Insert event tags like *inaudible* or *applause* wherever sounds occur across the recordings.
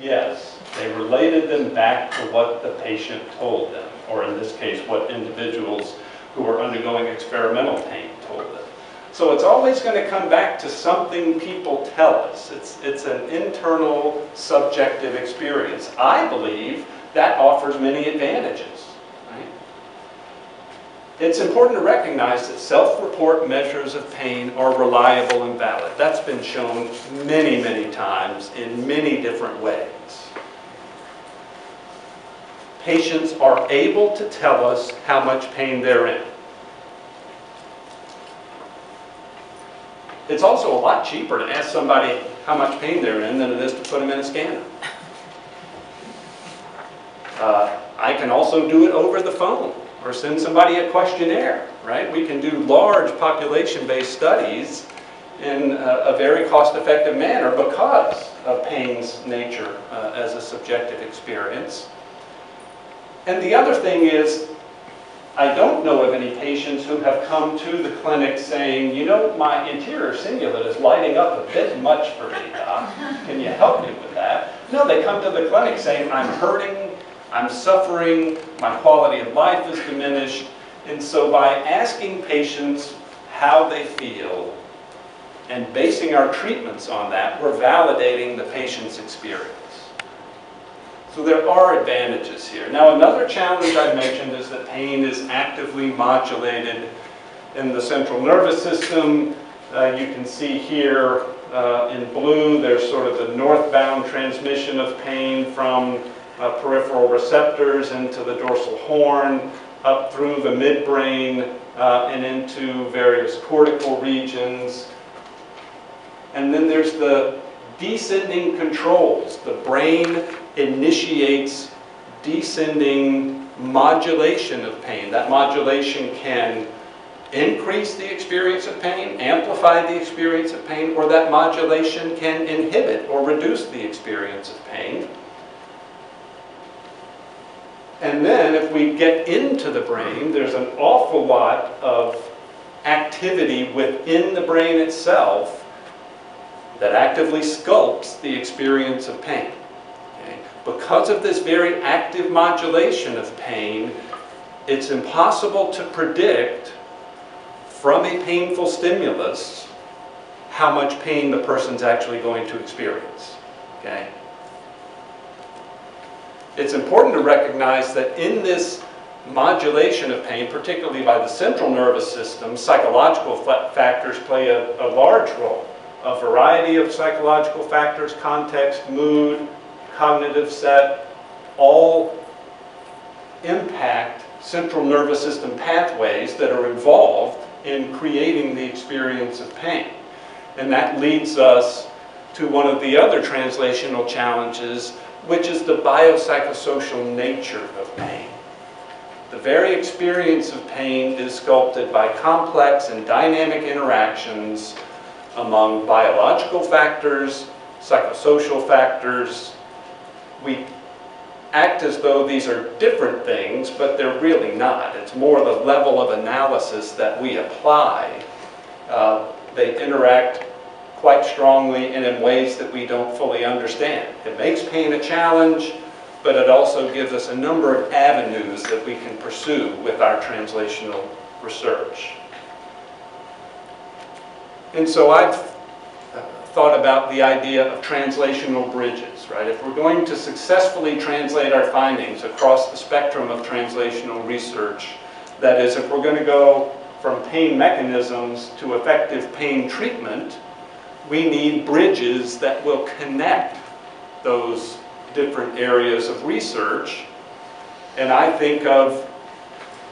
Yes, they related them back to what the patient told them, or in this case, what individuals who were undergoing experimental pain told them. So it's always going to come back to something people tell us. It's, it's an internal, subjective experience. I believe that offers many advantages. Right? It's important to recognize that self-report measures of pain are reliable and valid. That's been shown many, many times in many different ways. Patients are able to tell us how much pain they're in. It's also a lot cheaper to ask somebody how much pain they're in than it is to put them in a scanner. *laughs* Uh, I can also do it over the phone or send somebody a questionnaire, right? We can do large population-based studies in a, a very cost-effective manner because of pain's nature uh, as a subjective experience. And the other thing is, I don't know of any patients who have come to the clinic saying, you know, my anterior cingulate is lighting up a bit much for me, doc. Can you help me with that? No, they come to the clinic saying, I'm hurting, I'm suffering, my quality of life is diminished. And so by asking patients how they feel and basing our treatments on that, we're validating the patient's experience. So there are advantages here. Now another challenge I mentioned is that pain is actively modulated in the central nervous system. Uh, you can see here uh, in blue there's sort of the northbound transmission of pain from uh, peripheral receptors into the dorsal horn, up through the midbrain uh, and into various cortical regions. And then there's the descending controls. The brain initiates descending modulation of pain. That modulation can increase the experience of pain, amplify the experience of pain, or that modulation can inhibit or reduce the experience of pain. And then if we get into the brain, there's an awful lot of activity within the brain itself that actively sculpts the experience of pain. Because of this very active modulation of pain, it's impossible to predict from a painful stimulus how much pain the person's actually going to experience. Okay? It's important to recognize that in this modulation of pain, particularly by the central nervous system, psychological factors play a, a large role a variety of psychological factors, context, mood, cognitive set, all impact central nervous system pathways that are involved in creating the experience of pain. And that leads us to one of the other translational challenges, which is the biopsychosocial nature of pain. The very experience of pain is sculpted by complex and dynamic interactions among biological factors, psychosocial factors. We act as though these are different things, but they're really not. It's more the level of analysis that we apply. Uh, they interact quite strongly and in ways that we don't fully understand. It makes pain a challenge, but it also gives us a number of avenues that we can pursue with our translational research. And so I've thought about the idea of translational bridges, right? If we're going to successfully translate our findings across the spectrum of translational research, that is, if we're going to go from pain mechanisms to effective pain treatment, we need bridges that will connect those different areas of research. And I think of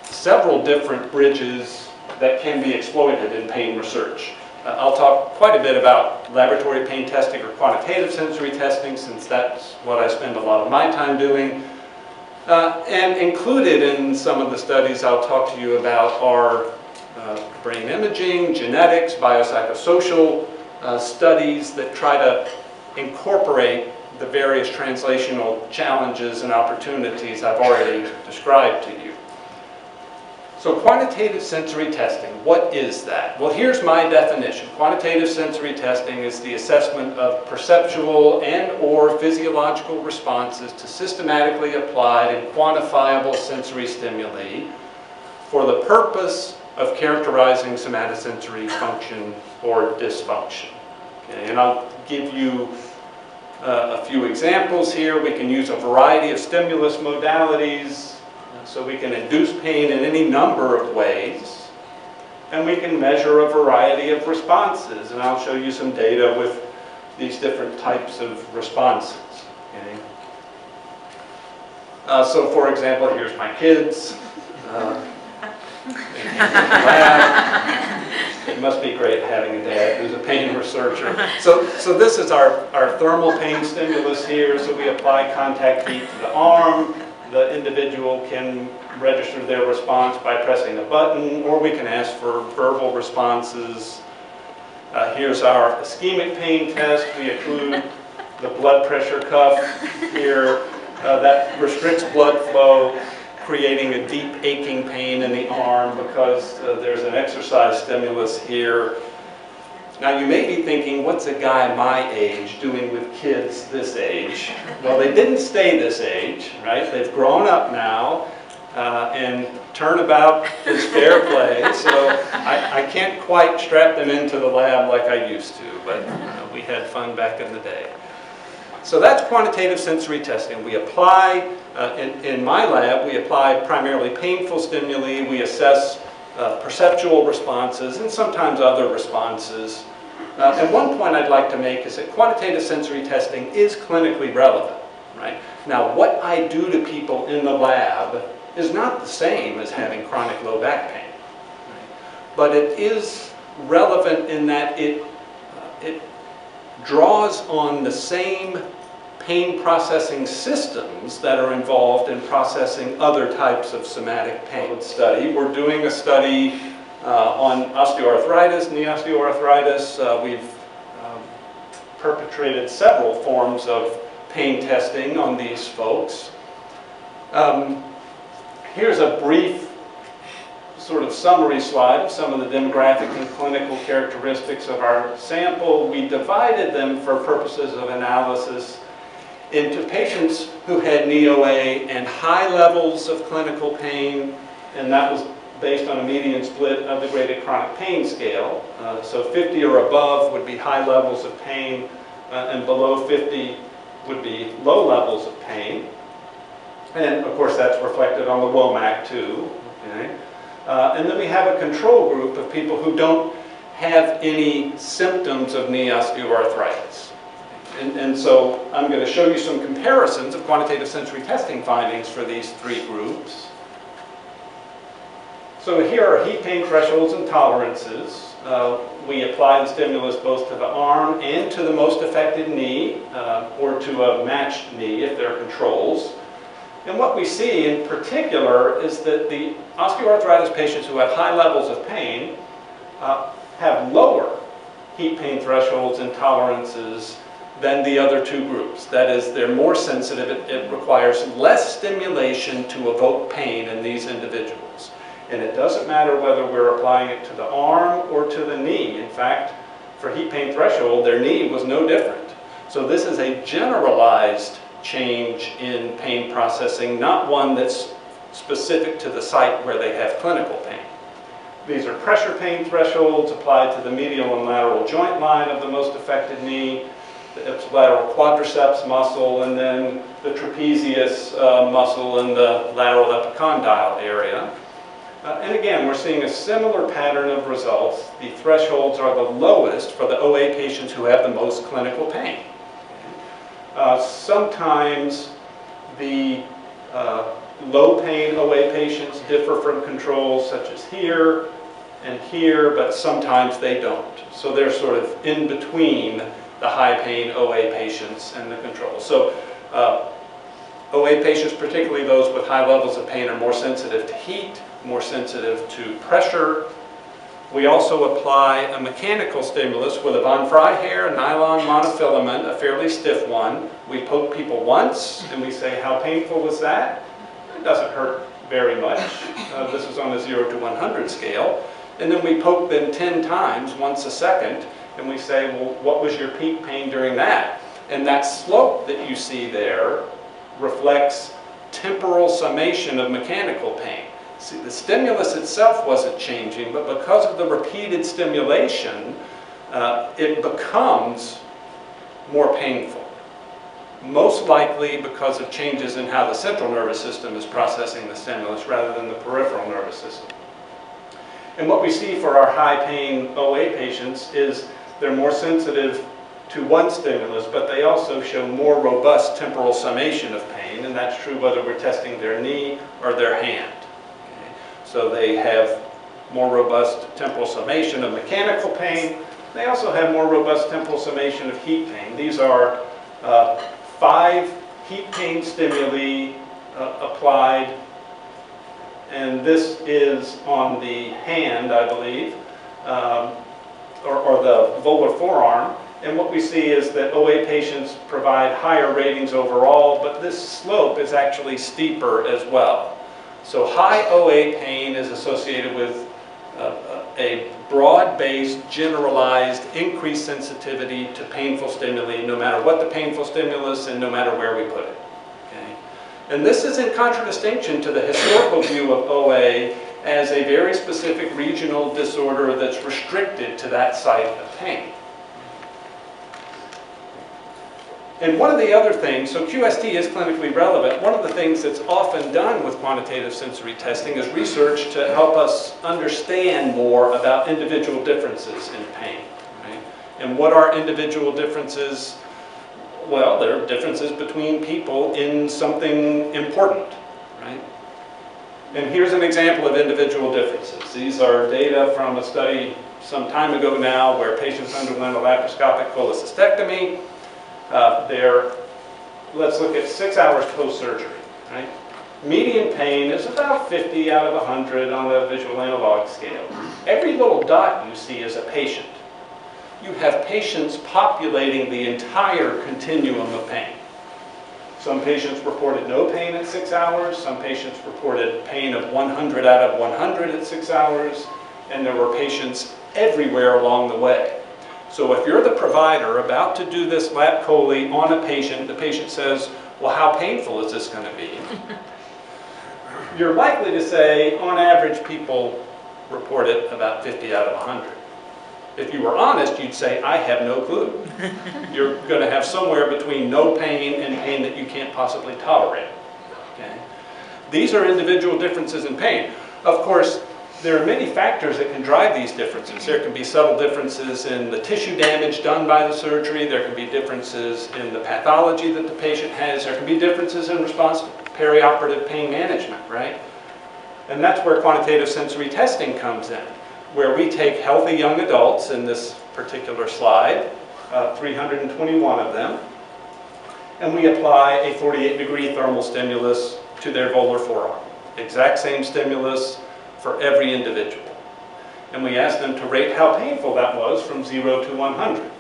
several different bridges that can be exploited in pain research. Uh, I'll talk quite a bit about laboratory pain testing or quantitative sensory testing since that's what I spend a lot of my time doing. Uh, and included in some of the studies I'll talk to you about are uh, brain imaging, genetics, biopsychosocial uh, studies that try to incorporate the various translational challenges and opportunities I've already described to you. So quantitative sensory testing, what is that? Well, here's my definition. Quantitative sensory testing is the assessment of perceptual and or physiological responses to systematically applied and quantifiable sensory stimuli for the purpose of characterizing somatosensory function or dysfunction. Okay, and I'll give you uh, a few examples here. We can use a variety of stimulus modalities so we can induce pain in any number of ways. And we can measure a variety of responses. And I'll show you some data with these different types of responses. Okay? Uh, so for example, here's my kids. Uh, *laughs* it must be great having a dad who's a pain researcher. So, so this is our, our thermal pain stimulus here. So we apply contact heat to the arm the individual can register their response by pressing a button, or we can ask for verbal responses. Uh, here's our ischemic pain test. We include the blood pressure cuff here. Uh, that restricts blood flow, creating a deep aching pain in the arm because uh, there's an exercise stimulus here. Now you may be thinking, what's a guy my age doing with kids this age? Well, they didn't stay this age, right? They've grown up now, uh, and turnabout is fair play, so I, I, can't quite strap them into the lab like I used to, but uh, we had fun back in the day. So that's quantitative sensory testing. We apply, uh, in, in my lab, we apply primarily painful stimuli, we assess uh, perceptual responses, and sometimes other responses. Uh, and one point I'd like to make is that quantitative sensory testing is clinically relevant. Right? Now, what I do to people in the lab is not the same as having chronic low back pain. Right? But it is relevant in that it, uh, it draws on the same pain processing systems that are involved in processing other types of somatic pain. Study. We're doing a study uh, on osteoarthritis, knee osteoarthritis. Uh, we've um, perpetrated several forms of pain testing on these folks. Um, here's a brief sort of summary slide of some of the demographic and clinical characteristics of our sample. We divided them for purposes of analysis into patients who had knee OA and high levels of clinical pain, and that was based on a median split of the graded chronic pain scale. Uh, so 50 or above would be high levels of pain, uh, and below 50 would be low levels of pain. And of course that's reflected on the WOMAC too. Okay? Uh, and then we have a control group of people who don't have any symptoms of knee osteoarthritis. And, and so I'm going to show you some comparisons of quantitative sensory testing findings for these three groups. So here are heat pain thresholds and tolerances. Uh, we apply the stimulus both to the arm and to the most affected knee, uh, or to a matched knee if they're controls. And what we see in particular is that the osteoarthritis patients who have high levels of pain uh, have lower heat pain thresholds and tolerances than the other two groups. That is, they're more sensitive. It, it, requires less stimulation to evoke pain in these individuals. And it doesn't matter whether we're applying it to the arm or to the knee. In fact, for heat pain threshold, their knee was no different. So this is a generalized change in pain processing, not one that's specific to the site where they have clinical pain. These are pressure pain thresholds applied to the medial and lateral joint line of the most affected knee the ipsilateral quadriceps muscle, and then the trapezius uh, muscle in the lateral epicondyle area. Uh, and again, we're seeing a similar pattern of results. The thresholds are the lowest for the OA patients who have the most clinical pain. Uh, sometimes the uh, low pain OA patients differ from controls such as here and here, but sometimes they don't. So they're sort of in between the high pain OA patients and the control. So uh, OA patients, particularly those with high levels of pain, are more sensitive to heat, more sensitive to pressure. We also apply a mechanical stimulus with a von Frey hair a nylon monofilament, a fairly stiff one. We poke people once and we say, how painful was that? It doesn't hurt very much. Uh, this is on a 0 to 100 scale. And then we poke them 10 times, once a second, and we say, well, what was your peak pain during that? And that slope that you see there reflects temporal summation of mechanical pain. See, the stimulus itself wasn't changing, but because of the repeated stimulation, uh, it becomes more painful. Most likely because of changes in how the central nervous system is processing the stimulus rather than the peripheral nervous system. And what we see for our high pain OA patients is they're more sensitive to one stimulus, but they also show more robust temporal summation of pain, and that's true whether we're testing their knee or their hand. Okay? So they have more robust temporal summation of mechanical pain. They also have more robust temporal summation of heat pain. These are uh, five heat pain stimuli uh, applied and this is on the hand, I believe, um, or, or the volar forearm. And what we see is that OA patients provide higher ratings overall, but this slope is actually steeper as well. So high OA pain is associated with uh, a broad-based, generalized, increased sensitivity to painful stimuli, no matter what the painful stimulus and no matter where we put it. And this is in contradistinction to the historical view of OA as a very specific regional disorder that's restricted to that site of pain. And one of the other things, so QST is clinically relevant, one of the things that's often done with quantitative sensory testing is research to help us understand more about individual differences in pain. Right? And what are individual differences well, there are differences between people in something important, right? And here's an example of individual differences. These are data from a study some time ago now where patients underwent a laparoscopic cholecystectomy. Uh, they're, let's look at six hours post-surgery, right? Median pain is about 50 out of 100 on the visual analog scale. Every little dot you see is a patient you have patients populating the entire continuum of pain. Some patients reported no pain at six hours, some patients reported pain of 100 out of 100 at six hours, and there were patients everywhere along the way. So if you're the provider about to do this lap chole on a patient, the patient says, well, how painful is this going to be? *laughs* You're likely to say, on average, people report it about 50 out of 100. If you were honest, you'd say, I have no clue. *laughs* You're going to have somewhere between no pain and pain that you can't possibly tolerate. Okay? These are individual differences in pain. Of course, there are many factors that can drive these differences. There can be subtle differences in the tissue damage done by the surgery. There can be differences in the pathology that the patient has. There can be differences in response to perioperative pain management, right? And that's where quantitative sensory testing comes in where we take healthy young adults in this particular slide, uh, 321 of them, and we apply a 48 degree thermal stimulus to their volar forearm. Exact same stimulus for every individual. And we ask them to rate how painful that was from 0 to 100.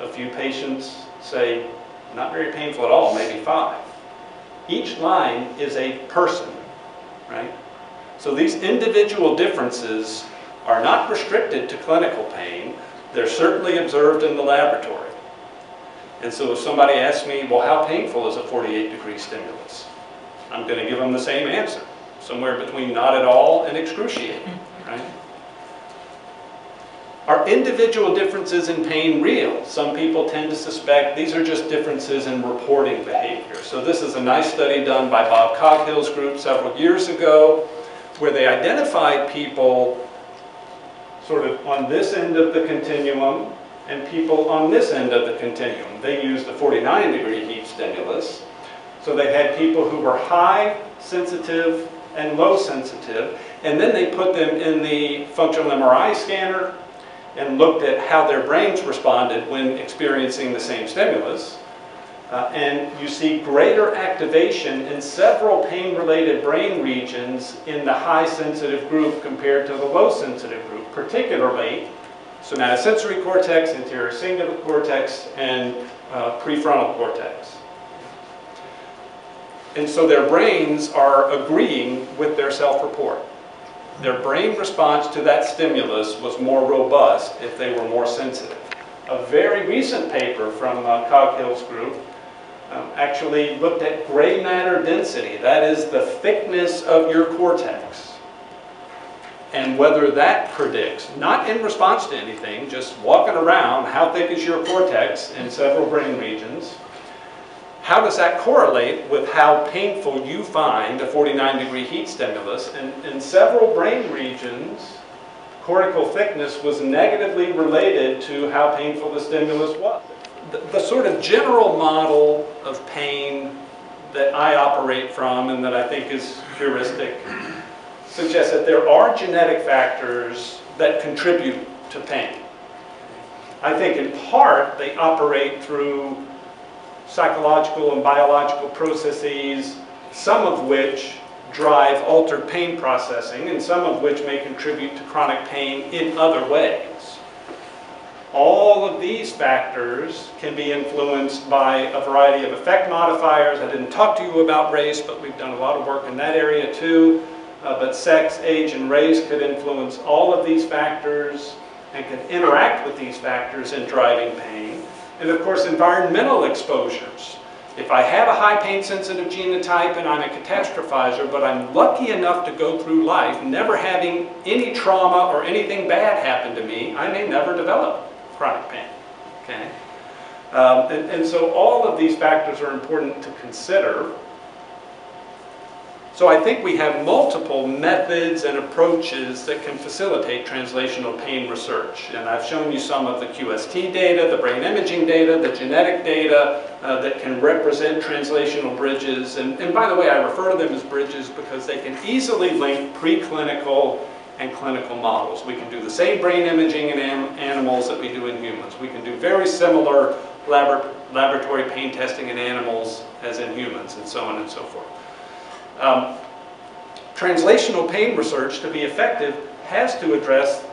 A few patients say, not very painful at all, maybe 5. Each line is a person, right? So these individual differences are not restricted to clinical pain. They're certainly observed in the laboratory. And so if somebody asks me, well, how painful is a 48 degree stimulus? I'm going to give them the same answer, somewhere between not at all and excruciating, mm-hmm. right? Are individual differences in pain real? Some people tend to suspect these are just differences in reporting behavior. So this is a nice study done by Bob Coghill's group several years ago, where they identified people sort of on this end of the continuum and people on this end of the continuum. They used the 49 degree heat stimulus. So they had people who were high sensitive and low sensitive, and then they put them in the functional MRI scanner and looked at how their brains responded when experiencing the same stimulus. Uh, and you see greater activation in several pain-related brain regions in the high-sensitive group compared to the low-sensitive group, particularly somatosensory cortex, anterior cingulate cortex, and uh, prefrontal cortex. And so their brains are agreeing with their self-report. Their brain response to that stimulus was more robust if they were more sensitive. A very recent paper from uh, Coghill's group um, actually looked at gray matter density, that is the thickness of your cortex, and whether that predicts, not in response to anything, just walking around, how thick is your cortex in several brain regions, how does that correlate with how painful you find a 49 degree heat stimulus? And in several brain regions, cortical thickness was negatively related to how painful the stimulus was. The, sort of general model of pain that I operate from and that I think is heuristic suggests that there are genetic factors that contribute to pain. I think in part they operate through psychological and biological processes, some of which drive altered pain processing and some of which may contribute to chronic pain in other ways. All of these factors can be influenced by a variety of effect modifiers. I didn't talk to you about race, but we've done a lot of work in that area too. Uh, but sex, age, and race could influence all of these factors and could interact with these factors in driving pain. And of course, environmental exposures. If I have a high pain sensitive genotype and I'm a catastrophizer, but I'm lucky enough to go through life never having any trauma or anything bad happen to me, I may never develop chronic pain. Okay? Um, and, and so all of these factors are important to consider. So I think we have multiple methods and approaches that can facilitate translational pain research. And I've shown you some of the QST data, the brain imaging data, the genetic data uh, that can represent translational bridges. And, and by the way, I refer to them as bridges because they can easily link preclinical and clinical models. We can do the same brain imaging in animals that we do in humans. We can do very similar labor laboratory pain testing in animals as in humans, and so on and so forth. Um, translational pain research, to be effective, has to address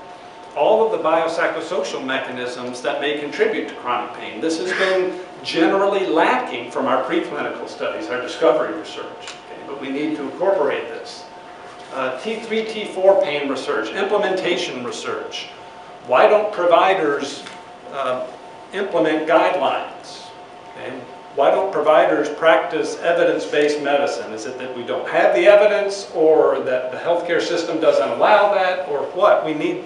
all of the biopsychosocial mechanisms that may contribute to chronic pain. This has been generally lacking from our preclinical studies, our discovery research, okay? but we need to incorporate this. Uh, T3, T4 pain research, implementation research. Why don't providers uh, implement guidelines? Okay? Why don't providers practice evidence-based medicine? Is it that we don't have the evidence or that the healthcare system doesn't allow that or what? We need,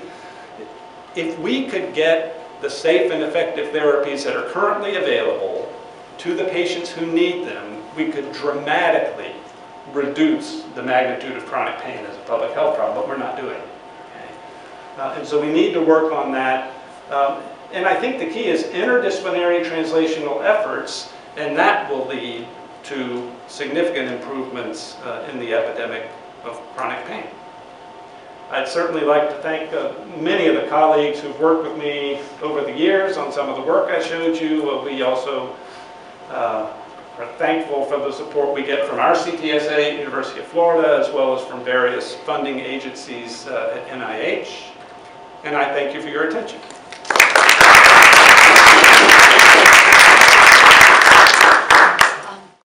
if we could get the safe and effective therapies that are currently available to the patients who need them, we could dramatically reduce the magnitude of chronic pain as a public health problem, but we're not doing it. Okay? Uh, and so we need to work on that. Um, and I think the key is interdisciplinary translational efforts and that will lead to significant improvements uh, in the epidemic of chronic pain. I'd certainly like to thank uh, many of the colleagues who've worked with me over the years on some of the work I showed you. Uh, we also uh, are thankful for the support we get from our CTSA, University of Florida, as well as from various funding agencies uh, at NIH. And I thank you for your attention.